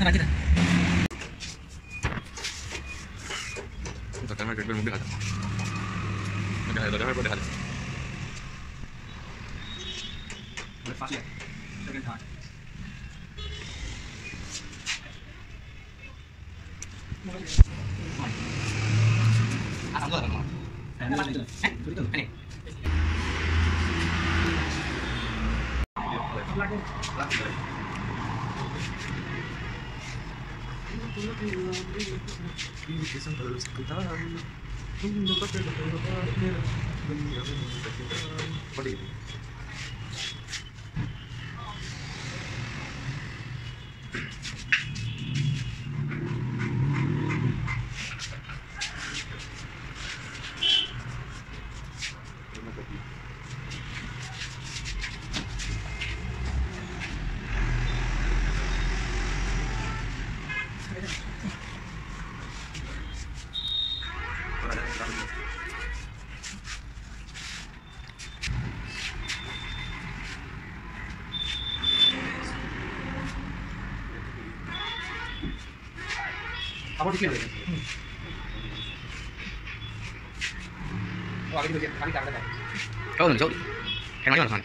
Sana kita. Ada. Ada ada ada. Berfas ya. Second time. Eh. Eh. Ini. Di Ini dapat dapat dapat ini dapat ini dapat ini dapat 好吧，你先来。嗯。我，走，走，走。还拿药呢，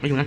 没用了。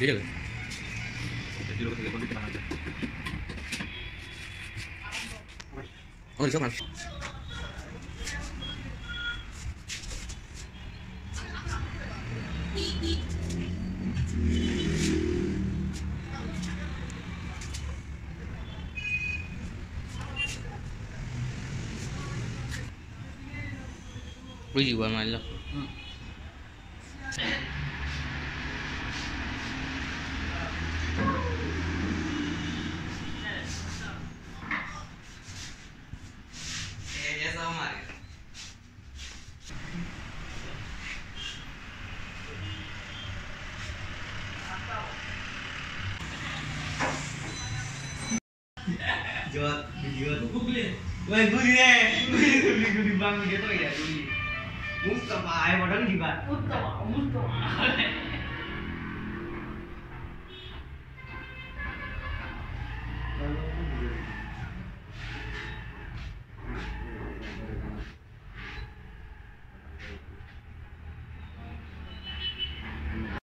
aja, jadi. Lo telepon di aja. Oh, di sana. બીજી વાર મારી લો Jual, dijual. Google. Wah, gue dia. Gue dibilang gitu ya. 木头啊，我等你们。